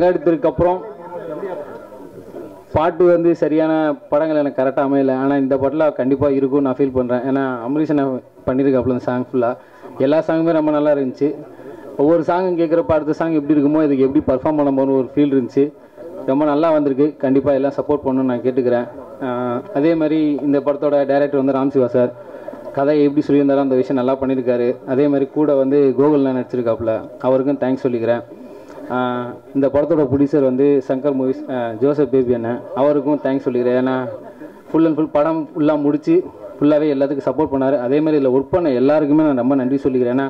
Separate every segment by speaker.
Speaker 1: அங்காடித்திற்கு அப்புறம் பாட்டு வந்து சரியான படங்கள் எனக்கு கரெக்டாக அமையலை. ஆனால் இந்த பாட்டில் கண்டிப்பாக இருக்கும் நான் ஃபீல் பண்ணுறேன் ஏன்னா அமரீஷன் பண்ணியிருக்காப்புல அந்த சாங் ஃபுல்லாக எல்லா சாங்குமே ரொம்ப நல்லா இருந்துச்சு. ஒவ்வொரு சாங்கும் கேட்குறப்ப அடுத்த சாங் எப்படி இருக்குமோ இதுக்கு எப்படி பர்ஃபார்ம் பண்ண போகணும் ஒரு ஃபீல் இருந்துச்சு. ரொம்ப நல்லா வந்திருக்கு. கண்டிப்பாக எல்லாம் சப்போர்ட் பண்ணணும்னு நான் கேட்டுக்கிறேன். அதே மாதிரி இந்த படத்தோட டைரக்டர் வந்து ராம்சிவா சார் கதையை எப்படி சொல்லியிருந்தாரோ அந்த விஷயம் நல்லா பண்ணியிருக்காரு அதே மாதிரி கூட வந்து கோகுல்லாம் நடிச்சிருக்காப்புல. அவருக்கும் தேங்க்ஸ் சொல்லிக்கிறேன். இந்த படத்தோட ப்ரொடியூசர் வந்து சங்கர் மூவிஸ் ஜோசப் பேபி அண்ணன். அவருக்கும் தேங்க்ஸ் சொல்லிக்கிறேன். ஏன்னா ஃபுல் அண்ட் ஃபுல் படம் ஃபுல்லாக முடித்து ஃபுல்லாகவே எல்லாத்துக்கும் சப்போர்ட் பண்ணார். அதேமாதிரி இதில் ஒர்க் பண்ண எல்லாருக்குமே நான் ரொம்ப நன்றி சொல்லிக்கிறேன். ஏன்னா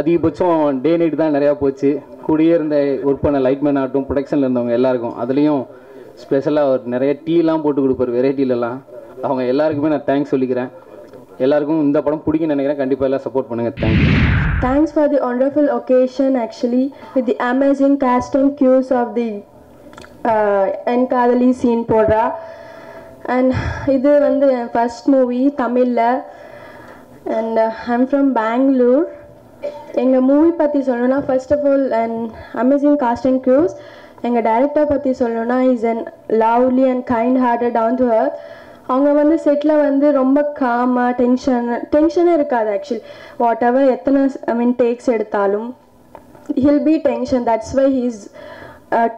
Speaker 1: அதிகபட்சம் டே நைட் தான் நிறையா போச்சு. கூடியே இருந்த ஒர்க் பண்ண லைட்மேன் ஆகட்டும் ப்ரொடக்ஷனில் இருந்தவங்க எல்லாருக்கும் அதுலேயும் ஸ்பெஷலாக அவர் நிறைய டீலாம் போட்டு கொடுப்பார் வெரைட்டிலலாம் அவங்க எல்லாருக்குமே நான் தேங்க்ஸ் சொல்லிக்கிறேன். எல்லாருக்கும் இந்த படம் பிடிக்கும்னு நினைக்கிறேன். கண்டிப்பாக எல்லாம் சப்போர்ட் பண்ணுங்கள் thank you
Speaker 2: Thanks for the wonderful occasion actually with the amazing cast and cues of the uh, Enkadali scene போடுறா and இது வந்து என் ஃபர்ஸ்ட் மூவி தமிழில். அண்ட் ஐம் ஃப்ரம் பெங்களூர் எங்கள் மூவி பற்றி சொல்லணும்னா first of all and amazing cast and crews எங்கள் director பற்றி சொல்லணும்னா is an lovely and kind hearted down to earth அவங்க வந்து செட்டில் வந்து ரொம்ப காமாக டென்ஷன் டென்ஷனே இருக்காது ஆக்சுவலி வாட் எவர் எத்தனை ஐ மீன் டேக்ஸ் எடுத்தாலும் he'll be tension that's why he's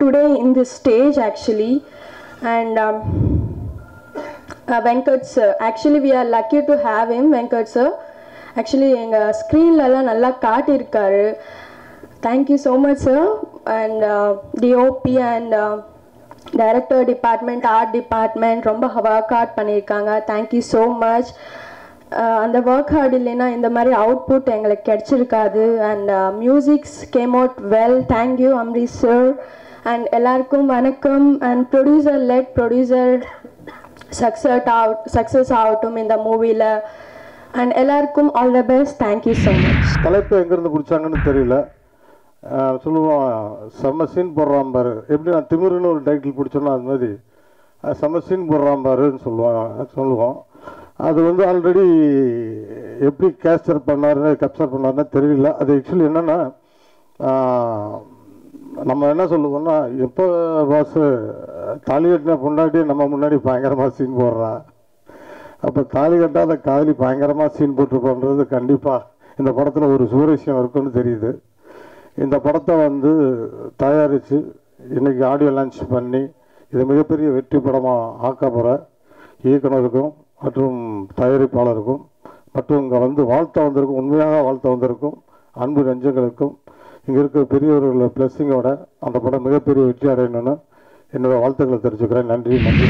Speaker 2: today in this stage actually and Venkat sir actually we are lucky to have him Venkat sir actually எங்கள் ஸ்க்ரீன்லலாம் நல்லா காட்டியிருக்காரு. Thank you so much sir and DOP and director department art department ரொம்ப work hard பண்ணியிருக்காங்க. Thank you so much அந்த work hard இல்லைன்னா இந்த மாதிரி output எங்களுக்கு கிடச்சிருக்காது. And music's came out well thank you Amri sir and எல்லாருக்கும் வணக்கம். And producer let producer succeed ஆகட் success ஆகட்டும் இந்த மூவியில் அண்ட் எல்லாருக்கும் all the best thank you so much
Speaker 3: தலைப்பு எங்கேருந்து பிடிச்சாங்கன்னு தெரியல. சொல்லுவோம். செம்ம சீன் போடுறான் பாரு. எப்படி நான் திமிருன்னு ஒரு டைட்டில் பிடிச்சோன்னா அது மாதிரி. அஹ் செம்ம சீன் போடுறான் பாருன்னு சொல்லுவோம் சொல்லுவோம். அது வந்து ஆல்ரெடி எப்படி கேப்சர் பண்ணாருன்னு கேப்சர் பண்ணாருன்னு தெரியல. அது ஆக்சுவலி என்னென்னா நம்ம என்ன சொல்லுவோம்னா எப்போ பாஸ் தாலி கட்டின பொண்டாட்டி நம்ம முன்னாடி பயங்கரமாக சீன் போடுறான் அப்போ தாலி கட்டாத காதலி பயங்கரமாக சீன் போட்டு பண்ணுறது கண்டிப்பாக இந்த படத்தில் ஒரு சுவரசியம் இருக்குன்னு தெரியுது. இந்த படத்தை வந்து தயாரித்து இன்றைக்கி ஆடியோ லான்ச் பண்ணி இது மிகப்பெரிய வெற்றி படமாக ஆக்க போகிற இயக்குனருக்கும் மற்றும் தயாரிப்பாளருக்கும் மற்றும் இங்கே வந்து வாழ்த்த வந்திருக்கும் உண்மையாக வாழ்த்த வந்திருக்கும் அன்பு நெஞ்சங்களுக்கும் இங்கே இருக்கிற பெரியவர்கள பிளஸ்ஸிங்கோட அந்த படம் மிகப்பெரிய வெற்றி அடையணும்னு என்னோட வாழ்த்துக்களை தெரிஞ்சுக்கிறேன் நன்றி நன்றி.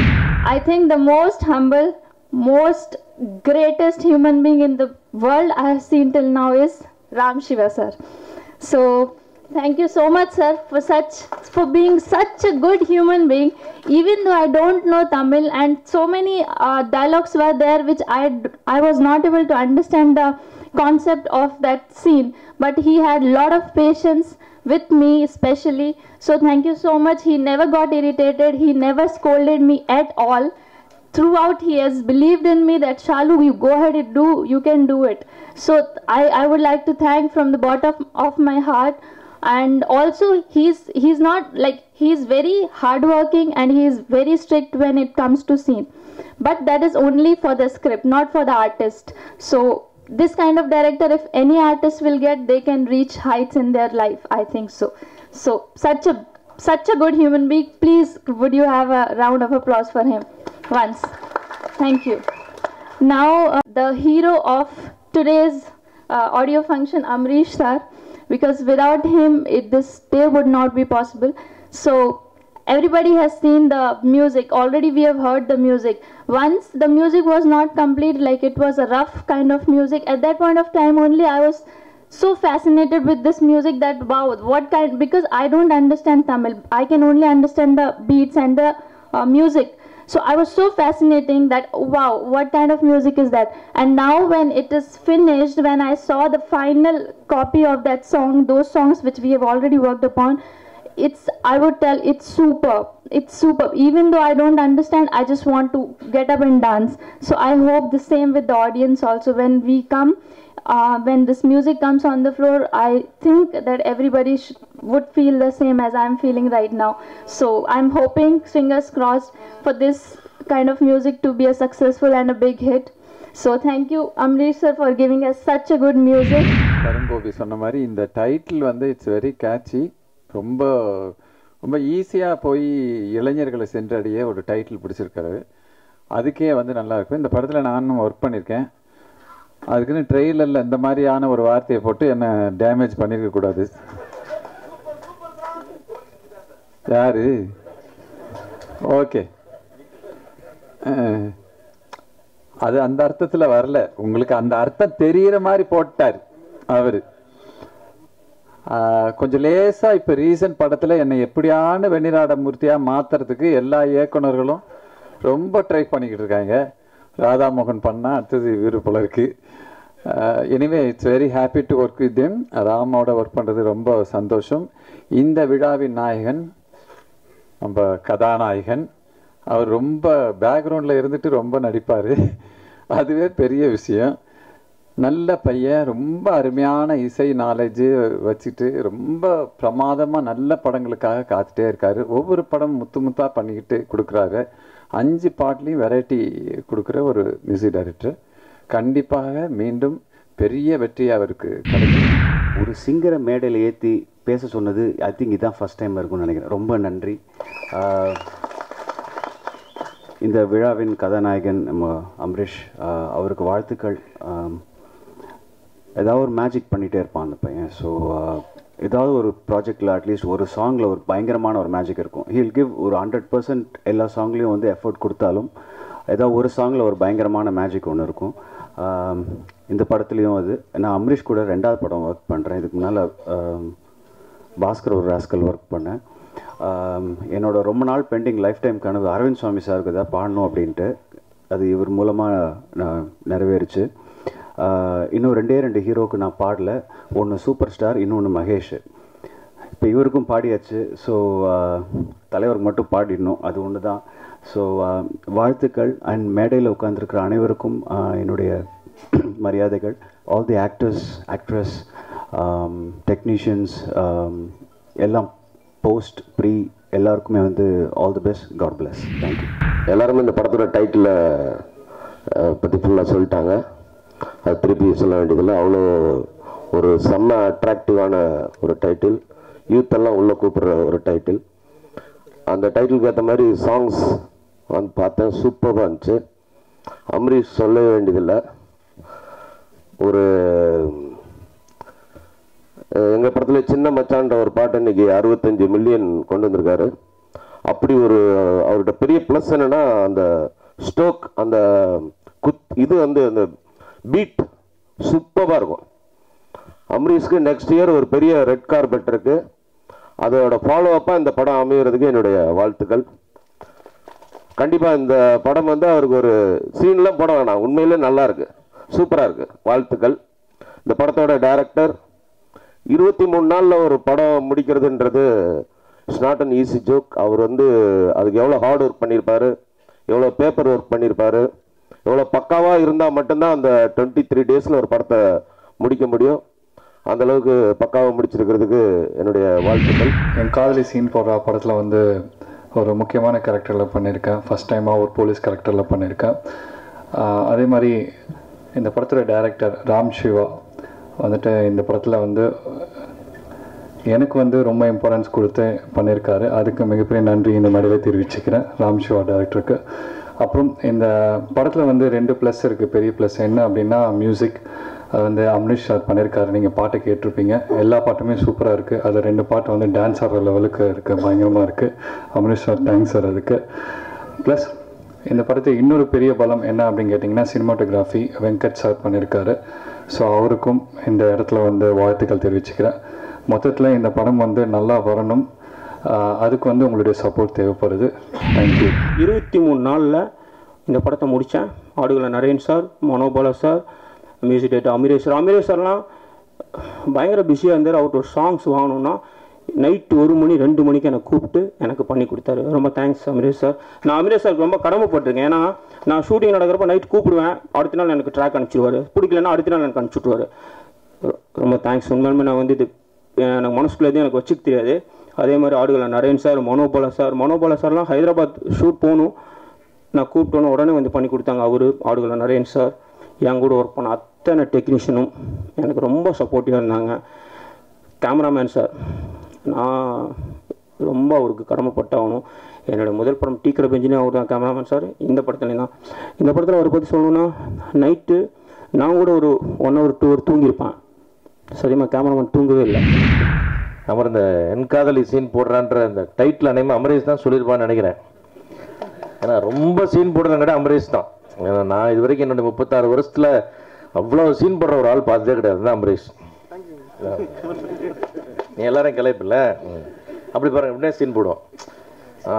Speaker 4: I think the most humble most greatest human being in the world I have seen till now is Ram Siva sir So thank you so much sir for such for being such a good human being. Even though I don't know Tamil and so many uh, dialogues were there which I I was not able to understand the concept of that scene, but he had lot of patience with me especially. So thank you so much. He never got irritated. He never scolded me at all throughout he has believed in me that shalu you go ahead and do you can do it. So i i would like to thank from the bottom of my heart. And also he's he's not like he's very hardworking and he's very strict when it comes to scene. But that is only for the script not for the artist. So this kind of director if any artist will get they can reach heights in their life i think so. So such a such a good human being. Please would you have a round of applause for him once. Thank you. Now uh, the hero of today's uh, audio function amrish sir because without him it, this day would not be possible. So everybody has seen the music. Already we have heard the music. Once the music was not complete like it was a rough kind of music at that point of time only i was so fascinated with this music that wow what kind because i don't understand tamil. I can only understand the beats and the uh, music so i was so fascinating that wow what kind of music is that? And now when it is finished when i saw the final copy of that song those songs which we have already worked upon it's i would tell it's superb. It's superb. Even though i don't understand i just want to get up and dance. So i hope the same with the audience also. When we come uh, when this music comes on the floor i think that everybody sh- would feel the same as I'm feeling right now. So I'm hoping, fingers crossed, for this kind of music to be a successful and a big hit. So thank you, Amrish sir, for giving us such a good music.
Speaker 5: Tarun Gopi சொன்ன மாதிரி இந்த title வந்து it's very catchy ரொம்ப ரொம்ப ஈஸியாக போய் இளைஞர்களை சென்றடைய ஒரு டைட்டில் பிடிச்சிருக்காரு அதுக்கே வந்து நல்லா இருக்கும் இந்த படத்தில் நானும் ஒர்க் பண்ணியிருக்கேன் அதுக்குன்னு ட்ரெயிலரில் இந்த மாதிரியான ஒரு வார்த்தையை போட்டு என்னை டேமேஜ் பண்ணியிருக்க கூடாது. யாரு? ஓகே அது அந்த அர்த்தத்தில் வரல. உங்களுக்கு அந்த அர்த்தம் தெரியிற மாதிரி போட்டார் அவர். கொஞ்சம் லேசாக இப்போ ரீசன்ட் படத்தில் என்னை எப்படியான வெண்ணிராட மூர்த்தியாக மாற்றுறதுக்கு எல்லா இயக்குனர்களும் ரொம்ப ட்ரை பண்ணிக்கிட்டு இருக்காங்க. ராதாமோகன் பண்ணால் அடுத்தது இவர் போல இருக்குது anyway it's very happy to work with them ராமோட ஒர்க் பண்ணுறது ரொம்ப சந்தோஷம். இந்த விழாவின் நாயகன் நம்ம கதாநாயகன் அவர் ரொம்ப பேக்ரவுண்டில் இருந்துட்டு ரொம்ப நடிப்பார். அதுவே பெரிய விஷயம். நல்ல பையன் ரொம்ப அருமையான இசை நாலேஜு வச்சுட்டு ரொம்ப பிரமாதமாக நல்ல படங்களுக்காக காத்துட்டே இருக்காரு. ஒவ்வொரு படம் முத்து முத்தாக பண்ணிக்கிட்டு கொடுக்குறாரு. அஞ்சு பாட்லேயும் வெரைட்டி கொடுக்குற ஒரு மியூசிக் டைரக்டர் கண்டிப்பாக மீண்டும் பெரிய வெற்றி அவருக்கு கிடைக்கும்.
Speaker 6: ஒரு சிங்கரை மேடையில் ஏற்றி பேச சொன்னது ஐ திங்க் இதுதான் ஃபஸ்ட் டைம் இருக்கும்னு நினைக்கிறேன். ரொம்ப நன்றி. இந்த விழாவின் கதாநாயகன் நம்ம அம்ரிஷ் அவருக்கு வாழ்த்துக்கள். ஏதாவது ஒரு மேஜிக் பண்ணிகிட்டே இருப்பான் அந்த பையன். ஸோ uh, ஏதாவது ஒரு ப்ராஜெக்டில் அட்லீஸ்ட் ஒரு சாங்கில் ஒரு பயங்கரமான ஒரு மேஜிக் இருக்கும். ஹீல் கிவ் ஒரு ஹண்ட்ரட் பர்சன்ட் எல்லா சாங்லேயும் வந்து எஃபோர்ட் கொடுத்தாலும் ஏதாவது ஒரு சாங்கில் ஒரு பயங்கரமான மேஜிக் ஒன்று இருக்கும். Um, இந்த படத்துலேயும் அது. நான் அம்ரிஷ் கூட ரெண்டாவது படம் ஒர்க் பண்ணுறேன் இதுக்கு முன்னால் um, பாஸ்கர் ஒரு ராஸ்கல் ஒர்க் பண்ணேன். Um, என்னோட ரொம்ப நாள் பெண்டிங் லைஃப் டைம் கனவு அரவிந்த் சுவாமி சாருக்கு தான் பாடணும் அப்படின்ட்டு அது இவர் மூலமாக நான் நிறைவேறுச்சு. இன்னும் ரெண்டே ரெண்டு ஹீரோக்கு நான் பாடல. ஒன்று சூப்பர் ஸ்டார் இன்னொன்று மகேஷ். இப்போ இவருக்கும் பாடியாச்சு. ஸோ தலைவருக்கு மட்டும் பாடிடணும். அது ஒன்று தான் ஸோ வாழ்த்துக்கள். அண்ட் மேடையில் உட்காந்துருக்கிற அனைவருக்கும் என்னுடைய மரியாதைகள். All the actors actress technicians எல்லாம் போஸ்ட் ப்ரீ எல்லாருக்குமே வந்து all the best God bless thank you
Speaker 7: எல்லாருமே இந்த படத்தோட டைட்டிலை பற்றி ஃபுல்லாக சொல்லிட்டாங்க. திருப்பி சொல்ல வேண்டியதில்லை. அவ்வளோ ஒரு செம்ம அட்ராக்டிவான ஒரு டைட்டில் யூத் எல்லாம் உள்ளே கூப்பிட்ற ஒரு டைட்டில் அந்த டைட்டிலுக்கு ஏற்ற மாதிரி சாங்ஸ் வந்து பார்த்தேன். சூப்பராக இருந்துச்சு. அம்ரீஷ் சொல்ல வேண்டியதில்லை. ஒரு எங்கள் படத்தில் சின்ன மச்சான்ற ஒரு பாட்டு இன்றைக்கி அறுபத்தஞ்சு மில்லியன் கொண்டு வந்திருக்காரு. அப்படி ஒரு அவர்கிட்ட பெரிய ப்ளஸ் என்னென்னா அந்த ஸ்டோக் அந்த குத் இது வந்து அந்த பீட் சூப்பராக இருக்கும். அம்ரீஷ்க்கு நெக்ஸ்ட் இயர் ஒரு பெரிய ரெட் கார்பெட் இருக்குது அதோட ஃபாலோ அப்பாக இந்த படம் அமைகிறதுக்கு என்னுடைய வாழ்த்துக்கள். கண்டிப்பாக இந்த படம் வந்து அவருக்கு ஒரு சீன்லாம் படம் வேணாம். உண்மையிலே நல்லா இருக்குது சூப்பராக இருக்குது வாழ்த்துக்கள். இந்த படத்தோட டைரக்டர் இருபத்தி மூணு நாளில் ஒரு படம் முடிக்கிறதுன்றது it's not an easy joke அவர் வந்து அதுக்கு எவ்வளோ ஹார்ட் ஒர்க் பண்ணியிருப்பார் எவ்வளோ பேப்பர் ஒர்க் பண்ணியிருப்பார் எவ்வளோ பக்காவாக இருந்தால் மட்டும்தான் அந்த டுவெண்ட்டி த்ரீ டேஸில் ஒரு படத்தை முடிக்க முடியும். அந்தளவுக்கு பக்காவாக முடிச்சிருக்கிறதுக்கு என்னுடைய வாழ்த்துக்கள்.
Speaker 8: என் காதலி சீன் போடுற படத்தில் வந்து ஒரு முக்கியமான கேரக்டரில் பண்ணியிருக்கேன். ஃபஸ்ட் டைமாக ஒரு போலீஸ் கேரக்டரில் பண்ணியிருக்கேன். அதே மாதிரி இந்த படத்தோட டைரக்டர் ராம் சிவா வந்துட்டு இந்த படத்தில் வந்து எனக்கு வந்து ரொம்ப இம்பார்ட்டன்ஸ் கொடுத்து பண்ணியிருக்காரு. அதுக்கு மிகப்பெரிய நன்றி இந்த மாதிரியே தெரிவிச்சுக்கிறேன் ராம் சிவா டேரக்டருக்கு அப்புறம் இந்த படத்தில் வந்து ரெண்டு ப்ளஸ் இருக்குது பெரிய ப்ளஸ் என்ன அப்படின்னா மியூசிக் அது வந்து அம்னிஷ் சார் பண்ணியிருக்காரு நீங்கள் பாட்டை கேட்டிருப்பீங்க. எல்லா பாட்டுமே சூப்பராக இருக்குது அது ரெண்டு பாட்டு வந்து டான்ஸ் ஆடுற லெவலுக்கு இருக்குது பயங்கரமாக இருக்குது அம்னிஷ் சார் தேங்க்ஸ் சார் அதுக்கு. ப்ளஸ் இந்த படத்தை இன்னொரு பெரிய பலம் என்ன அப்படின்னு கேட்டிங்கன்னா சினிமாட்டோகிராஃபி வெங்கட் சார் பண்ணியிருக்காரு ஸோ அவருக்கும் இந்த இடத்துல வந்து வாழ்த்துக்கள் தெரிவிச்சுக்கிறேன். மொத்தத்தில் இந்த படம் வந்து நல்லா வரணும். அதுக்கு வந்து உங்களுடைய சப்போர்ட் தேவைப்படுது. தேங்க்யூ
Speaker 9: இருபத்தி மூணு நாளில் இந்த படத்தை முடித்தேன் Aadukalam Naren sir Manobala sir music theatre Amreesh sir Amreesh சார்லாம் பயங்கர பிஸியாக இருந்தார். அவர்கிட்ட சாங்ஸ் வாங்கணும்னா நைட்டு ஒரு மணி ரெண்டு மணிக்கு எனக்கு கூப்பிட்டு எனக்கு பண்ணி கொடுத்தாரு. ரொம்ப தேங்க்ஸ் அமிரேஷ் சார் நான் அமிரேஷ் சாருக்கு ரொம்ப கடமைப்பட்டிருக்கேன். ஏன்னா நான் ஷூட்டிங் நடக்கிறப்ப நைட் கூப்பிடுவேன். அடுத்த நாள் எனக்கு ட்ராக் அனுப்பிச்சிடுவார். பிடிக்கலன்னா அடுத்த நாள் எனக்கு அனுப்பிச்சுட்ருவாரு ரொம்ப தேங்க்ஸ் உண்மையுமே நான் வந்து இது எனக்கு மனசுக்குள்ளே எதுவும் எனக்கு வச்சுக்க தெரியாது. அதே மாதிரி ஆடுகளை நரேன் சார் மனோபாலா சார். மனோபாலா சார்லாம் ஹைதராபாத் ஷூட் போகணும். நான் கூப்பிட்டோன்னு உடனே வந்து பண்ணி கொடுத்தாங்க அவர் ஆடுகளை நரேன் சார். என் கூட ஒர்க் பண்ண அத்தனை டெக்னீஷியனும் எனக்கு ரொம்ப சப்போர்ட்டிவாக இருந்தாங்க. Cameraman sir. நான் ரொம்ப அவருக்கு கடமைப்பட்டாகணும் என்னோடய முதல் படம் டீக்கரை பெஞ்சினே அவர் தான் கேமராமேன் சார். இந்த படத்துலேயும் தான். இந்த படத்தில் அவரை பற்றி சொல்லணும்னா நைட்டு நான் கூட ஒரு ஒன் ஹவர் டூ ஹவர் தூங்கியிருப்பேன். சரியமாக கேமராமேன் தூங்கவே இல்லை.
Speaker 10: அமர் இந்த என் சீன் போடுறான்ற அந்த டைட்டில் அனைமே அமரேஷ் தான் சொல்லியிருப்பான்னு நினைக்கிறேன். ஏன்னா ரொம்ப சீன் போடுறவங்க அமரேஷ் தான். ஏன்னா நான் இது வரைக்கும் என்னுடைய முப்பத்தாறு வருஷத்தில் அவ்வளோ சீன் போடுற ஒரு ஆள் பார்த்ததே கிடையாது. தான் அமரேஷ். நீ எல்லாரும் கிளப்பில்ல? அப்படி பாருங்க இப்படியே சீன் போடுவோம்.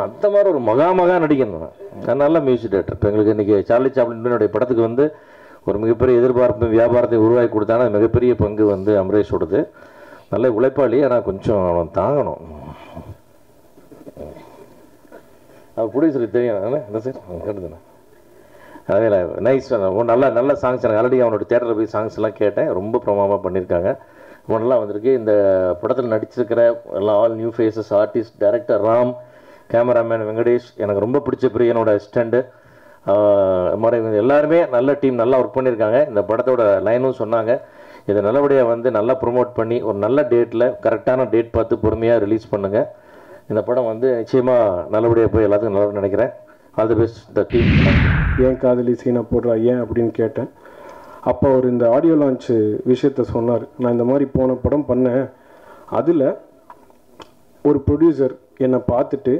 Speaker 10: அந்த மாதிரி ஒரு மகா மகா நடிகன் நான். நல்ல மியூசிக் டேரக்டர் இப்போ எங்களுக்கு இன்றைக்கி சார்லி சாப்ளினுடைய படத்துக்கு வந்து ஒரு மிகப்பெரிய எதிர்பார்ப்பு வியாபாரத்தை உருவாக்கி கொடுத்தானா மிகப்பெரிய பங்கு வந்து அமரேஷோடது. நல்ல உழைப்பாளி ஆனால் கொஞ்சம் அவன் தாங்கணும். அவர் ப்ரொடியூசருக்கு தெரியும். என்ன சார் கேட்டுதானே அதே நைஸ் நல்ல நல்ல சாங்ஸ் எனக்கு ஆல்ரெடி அவனோட தேட்டரில் போய் சாங்ஸ் எல்லாம் கேட்டேன். ரொம்ப பிரமாமாக பண்ணியிருக்காங்க ரொம்ப நல்லா வந்திருக்கு. இந்த படத்தில் நடிச்சிருக்கிற எல்லாம் all new faces artist director Ram cameraman Venkatesh எனக்கு ரொம்ப பிடிச்ச பிரியனோட அசிஸ்டண்ட்டு மாதிரி எல்லாருமே நல்ல டீம் நல்லா ஒர்க் பண்ணியிருக்காங்க இந்த படத்தோட லைனும் சொன்னாங்க. இதை நல்லபடியாக வந்து நல்லா ப்ரொமோட் பண்ணி ஒரு நல்ல டேட்டில் கரெக்டான டேட் பார்த்து பொறுமையாக ரிலீஸ் பண்ணுங்கள் இந்த படம் வந்து நிச்சயமாக நல்லபடியாக போய் எல்லாத்துக்கும் நல்லா நினைக்கிறேன். All the best the team
Speaker 11: ஏன் காதலி சீனை போடுறா ஏன் அப்படின்னு கேட்டேன். அப்போ அவர் இந்த ஆடியோ லான்ச் விஷயத்த சொன்னார். நான் இந்த மாதிரி போன படம் பண்ணேன். அதில் ஒரு ப்ரொடியூசர் என்னை பார்த்துட்டு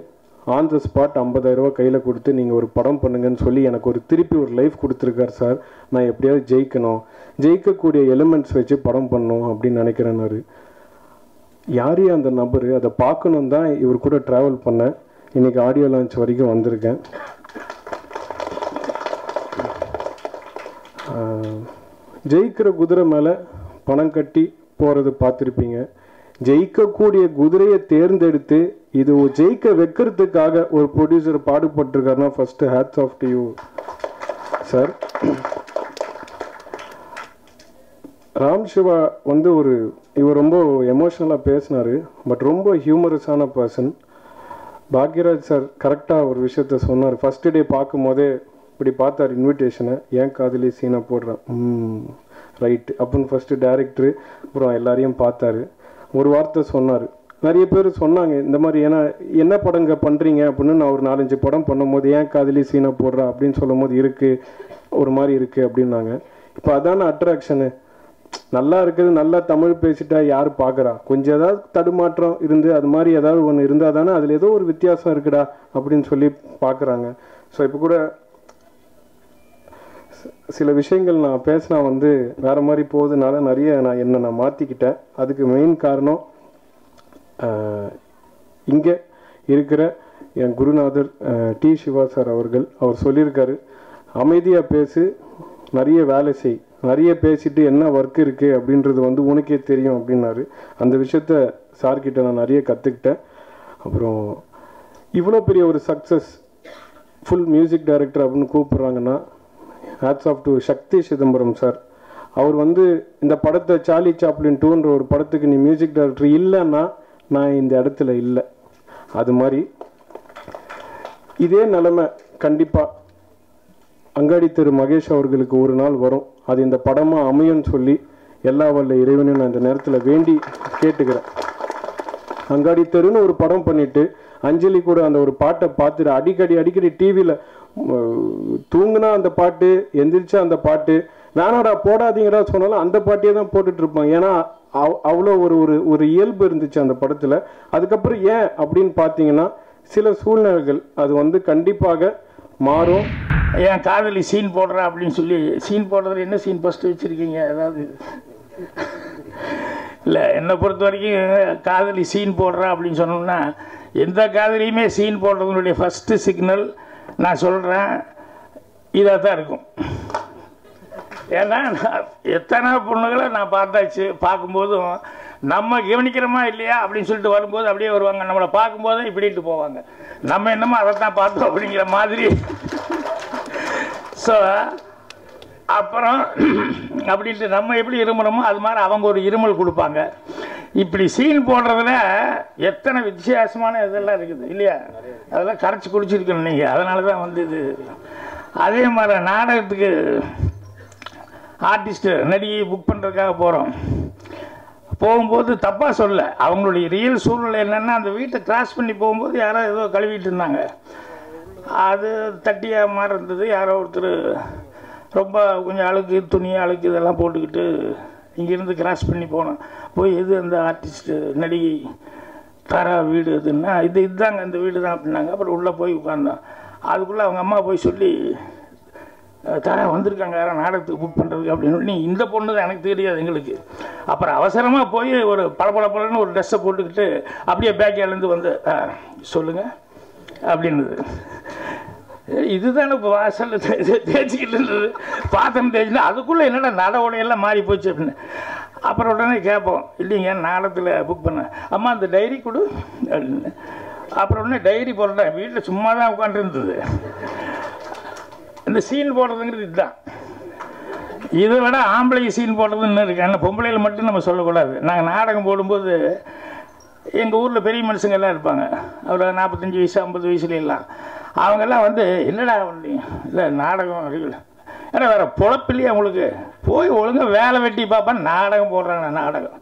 Speaker 11: ஆன் த ஸ்பாட் ஐம்பதாயிரரூவா கையில் கொடுத்து நீங்கள் ஒரு படம் பண்ணுங்கன்னு சொல்லி எனக்கு ஒரு திருப்பி ஒரு லைஃப் கொடுத்துருக்கார் சார் நான் எப்படியாவது ஜெயிக்கணும். ஜெயிக்கக்கூடிய எலிமெண்ட்ஸ் வச்சு படம் பண்ணணும் அப்படின்னு நினைக்கிறேன்னாரு யாரையும் அந்த நபர் அதை பார்க்கணும் தான் இவர் கூட ட்ராவல் பண்ணேன். இன்னைக்கு ஆடியோ லான்ச் வரைக்கும் வந்திருக்கேன். ஜெயிக்கிற குதிரை மேலே பணம் கட்டி போகிறது பார்த்துருப்பீங்க. ஜெயிக்கக்கூடிய குதிரையை தேர்ந்தெடுத்து இது ஜெயிக்க வைக்கிறதுக்காக ஒரு producer பாடுபட்டிருக்காருன்னா first hats off to you sir Ram Siva வந்து ஒரு இவர் ரொம்ப எமோஷ்னலாக பேசினார் பட் ரொம்ப ஹியூமரஸான பர்சன் பாக்யராஜ் சார் கரெக்டாக ஒரு விஷயத்த சொன்னார். ஃபஸ்ட்டு டே பார்க்கும் போதே இப்படி பார்த்தார் இன்விடேஷனை ஏன் காதலி சீனை போடுறேன் ரைட் அப்படின்னு ஃபஸ்ட்டு டேரக்டரு அப்புறம் எல்லாரையும் பார்த்தாரு. ஒரு வார்த்தை சொன்னார். நிறைய பேர் சொன்னாங்க இந்த மாதிரி ஏன்னா என்ன படங்க பண்ணுறீங்க அப்படின்னு நான் ஒரு நாலஞ்சு படம் பண்ணும்போது ஏன் காதலி சீனை போடுறா அப்படின்னு சொல்லும் போது இருக்குது ஒரு மாதிரி இருக்குது அப்படின்னாங்க. இப்போ அதான அட்ராக்ஷனு நல்லா இருக்குது நல்லா தமிழ் பேசிட்டா யார் பார்க்குறா கொஞ்சம் ஏதாவது தடுமாற்றம் இருந்து அது மாதிரி ஏதாவது ஒன்று இருந்தால் தானே அதில் ஏதோ ஒரு வித்தியாசம் இருக்குடா அப்படின்னு சொல்லி பார்க்குறாங்க ஸோ இப்போ கூட சில விஷயங்கள் நான் பேசினா வந்து வேறு மாதிரி போகுதுனால நிறைய நான் என்னை நான் மாற்றிக்கிட்டேன் அதுக்கு மெயின் காரணம் இங்கே இருக்கிற என் குருநாதர் டி சிவா சார் அவர்கள். அவர் சொல்லியிருக்காரு அமைதியாக பேசு நிறைய வேலை செய். நிறைய பேசிட்டு என்ன ஒர்க் இருக்குது அப்படின்றது வந்து உனக்கே தெரியும் அப்படின்னாரு. அந்த விஷயத்த சார்கிட்ட நான் நிறைய கற்றுக்கிட்டேன் அப்புறம் இவ்வளோ பெரிய ஒரு சக்ஸஸ் ஃபுல் மியூசிக் டைரக்டர் அப்படின்னு கூப்பிட்றாங்கன்னா hats off to Sakthi Chidambaram sir அவர் வந்து இந்த படத்தை சார்லி சாப்ளின் டூன்ற ஒரு படத்துக்கு நீ மியூசிக் டைரக்டர் இல்லைன்னா நான் இந்த இடத்துல இல்லை. அது மாதிரி இதே நிலமை கண்டிப்பாக அங்காடி திரு மகேஷ் அவர்களுக்கு ஒரு நாள் வரும். அது இந்த படமாக அமையும்னு சொல்லி எல்லா வல்ல இறைவனையும் நான் இந்த நேரத்தில் வேண்டி கேட்டுக்கிறேன். அங்காடி தெருன்னு ஒரு படம் பண்ணிட்டு அஞ்சலி கூட அந்த ஒரு பாட்டை பார்த்துட்டு அடிக்கடி அடிக்கடி டிவியில் தூங்குனா அந்த பாட்டு எந்திரிச்சா அந்த பாட்டு வேணாடா போடாதீங்கடா சொன்னாலும் அந்த பாட்டையே தான் போட்டுட்டு இருப்பாங்க ஏன்னா அவ்- அவ்வளோ ஒரு ஒரு ஒரு இயல்பு இருந்துச்சு அந்த படத்தில். அதுக்கப்புறம் ஏன் அப்படின்னு பார்த்தீங்கன்னா சில சூழ்நிலைகள் அது வந்து கண்டிப்பாக மாறும்.
Speaker 12: ஏன் காதலி சீன் போடுறா அப்படின்னு சொல்லி சீன் போடுறது என்ன சீன் ஃபஸ்ட்டு வச்சுருக்கீங்க? அதாவது இல்லை என்னை பொறுத்த வரைக்கும் காதலி சீன் போடுறா அப்படின்னு சொன்னோம்னா எந்த காதலியுமே சீன் போடுறதுனுடைய ஃபஸ்ட்டு சிக்னல் நான் சொல்கிறேன் இதாக தான் இருக்கும். ஏன்னா நான் எத்தனை பொண்ணுகளை நான் பார்த்தாச்சு பார்க்கும்போதும் நம்ம கவனிக்கிறோமா இல்லையா அப்படின்னு சொல்லிட்டு வரும்போது அப்படியே வருவாங்க. நம்மளை பார்க்கும்போது இப்படின்ட்டு போவாங்க. நம்ம என்னமோ அதை தான் பார்த்தோம் அப்படிங்கிற மாதிரி. ஸோ அப்புறம் அப்படின்ட்டு நம்ம எப்படி இருமுறோமோ அது மாதிரி அவங்க ஒரு இருமல் கொடுப்பாங்க. இப்படி சீன் போடுறதுல எத்தனை வித்தியாசமான இதெல்லாம் இருக்குது இல்லையா? அதெல்லாம் கரைச்சி குடிச்சிருக்கணும் நீங்கள் அதனால தான் வந்து இது. அதே மாதிரி நாடகத்துக்கு ஆர்டிஸ்ட்டு நடிகை புக் பண்ணுறதுக்காக போகிறோம் போகும்போது தப்பாக சொல்ல. அவங்களுடைய ரியல் சூழ்நிலை என்னென்னா அந்த வீட்டை கிராஸ் பண்ணி போகும்போது யாரோ ஏதோ கழுவிட்டு இருந்தாங்க. அது தட்டியாக மாதிரி இருந்தது. யாரோ ஒருத்தர் ரொம்ப கொஞ்சம் அழுக்கு துணி அழுக்கு இதெல்லாம் போட்டுக்கிட்டு இங்கேருந்து கிராஸ் பண்ணி போனோம் போய் எது அந்த ஆர்டிஸ்ட்டு நடிகை தாரா வீடு எதுன்னா இது இதுதாங்க அந்த வீடு தான் அப்படின்னாங்க. அப்புறம் உள்ளே போய் உட்காந்தோம் அதுக்குள்ளே அவங்க அம்மா போய் சொல்லி தாரா வந்திருக்காங்க யாரும் நாடகத்துக்கு புக் பண்ணுறதுக்கு அப்படின்னு நீ இந்த பொண்ணு தான் எனக்கு தெரியாது எங்களுக்கு. அப்புறம் அவசரமாக போய் ஒரு பளபளபளன்னு ஒரு ட்ரெஸ்ஸை போட்டுக்கிட்டு அப்படியே பேக்கேலேருந்து வந்து சொல்லுங்கள் அப்படின்னுது. இதுதானே இப்போ வாசல் தேய்ச்சிக்கிட்டு இருந்தது. பாத்திரம் தேய்ச்சினா அதுக்குள்ளே என்னடா நட உடையெல்லாம் மாறி போச்சு அப்படின்னு. அப்புறம் உடனே கேட்போம். இல்லைங்க நாடகத்தில் புக் பண்ணேன் அம்மா அந்த டைரி கொடு. அப்படின்னு. அப்புறம் உடனே டைரி போடுறேன். வீட்டில் சும்மா தான் உட்காந்துருந்தது இந்த சீன் போடுறதுங்கிறது இதுதான். இதை விட ஆம்பளை சீன் போடுறதுன்னு இருக்கு? ஆனால் பொம்பளையில் மட்டும் நம்ம சொல்லக்கூடாது. நாங்கள் நாடகம் போடும்போது எங்கள் ஊரில் பெரிய மனுஷங்க எல்லாம் இருப்பாங்க. அவ்வளோ நாற்பத்தஞ்சு வயசு ஐம்பது வயசுல எல்லாம். அவங்கெல்லாம் வந்து என்னடா பண்ணி? இல்லை நாடகம் இருக்குல்ல ஏன்னா வேறு பொழப்பில்லையே அவங்களுக்கு போய் ஒழுங்காக வேலை வெட்டி பார்ப்பேன் நாடகம் போடுறாங்க நாடகம்.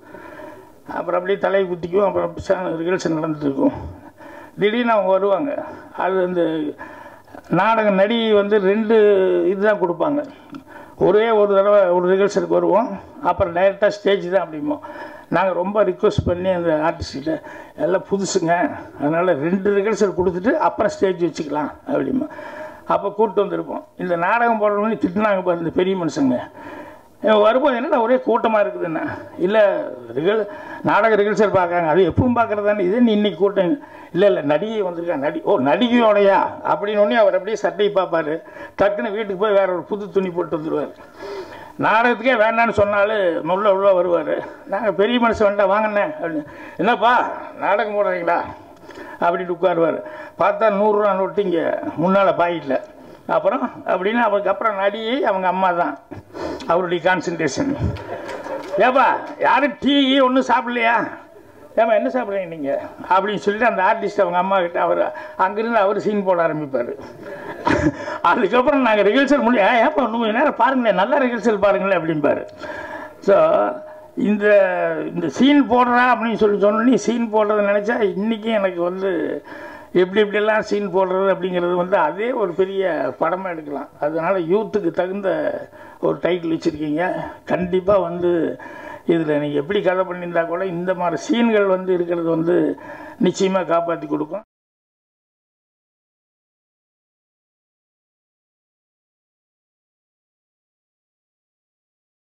Speaker 12: அப்புறம் அப்படியே தலையை குத்திக்கும் அப்புறம் ரிகல்சன் நடந்துட்டுருக்கும் திடீர்னு அவங்க வருவாங்க. அது அந்த நாடகம் நடி வந்து ரெண்டு இதுதான் கொடுப்பாங்க. ஒரே ஒரு தடவை ஒரு ரிகல்சலுக்கு வருவோம். அப்புறம் டைரெக்டாக ஸ்டேஜ் தான் அப்படிம்போம். நாங்கள் ரொம்ப ரிக்வஸ்ட் பண்ணி அந்த ஆர்டிஸ்ட்கிட்ட எல்லாம் புதுசுங்க. அதனால் ரெண்டு ரிகர்சல் கொடுத்துட்டு அப்புறம் ஸ்டேஜ் வச்சுக்கலாம் அப்படிமா அப்போ கூப்பிட்டு வந்திருப்போம். இந்த நாடகம் போடுறவங்க திட்டினாங்க பாரு இந்த பெரிய மனுஷங்க. வரும்போது என்னடா ஒரே கூட்டமாக இருக்குதுன்னா. இல்லை ரிகல் நாடக ரிகல்சல் பார்க்குறாங்க. அது எப்பவும் பார்க்குறதானே இது நீ இன்னைக்கு கூட்டம். இல்லை இல்லை நடிகை வந்திருக்கா நடி ஓ நடிகையோடையா? அப்படின்னு ஒன்னே அவர் அப்படியே சட்டையை பார்ப்பார். டக்குன்னு வீட்டுக்கு போய் வேற ஒரு புது துணி போட்டு வந்துடுவார் நாடகத்துக்கே வேண்டான்னு சொன்னாலும் முள்ள உள்ள வருவார். நாங்கள் பெரிய மனுஷன் வேண்டாம் வாங்கினேன் அப்படின்னு. என்னப்பா நாடகம் போடுறீங்களா? அப்படின்ட்டு உட்காருவார். பார்த்தா நூறுரூவா நோட்டு இங்கே முன்னால் பாக்கெட்டில் அப்புறம் அப்படின்னு அவருக்கு அப்புறம் நடிகை அவங்க அம்மா தான். அவருடைய கான்சன்ட்ரேஷன் ஏப்பா யாரும் டீ ஒன்றும் சாப்பிடலையா? ஏமா என்ன சாப்பிட்றீங்க நீங்கள் அப்படின்னு சொல்லிட்டு அந்த ஆர்டிஸ்ட் அவங்க அம்மா கிட்ட அவர் அங்கிருந்து அவர் சீன் போட ஆரம்பிப்பார். அதுக்கப்புறம் நாங்கள் ரிஹர்சல் முடியும் ஏன்ப்பா இன்னும் கொஞ்சம் நேரம் பாருங்களேன் நல்லா ரிஹர்சல் பாருங்களேன் அப்படிம்பாரு. ஸோ இந்த இந்த சீன் போடுறா அப்படின்னு சொல்லி சொன்னோன்னே சீன் போடுறதை நினச்சா இன்றைக்கும் எனக்கு வந்து எப்படி எப்படியெல்லாம் சீன் போடுறது அப்படிங்கிறது வந்து அதே ஒரு பெரிய படமாக எடுக்கலாம். அதனால் யூத்துக்கு தகுந்த ஒரு டைட்டில் வச்சுருக்கீங்க. கண்டிப்பாக வந்து இதில் நீங்கள் எப்படி கதை பண்ணியிருந்தா கூட இந்த மாதிரி சீன்கள் வந்து இருக்கிறது வந்து நிச்சயமாக காப்பாற்றி கொடுக்கும்.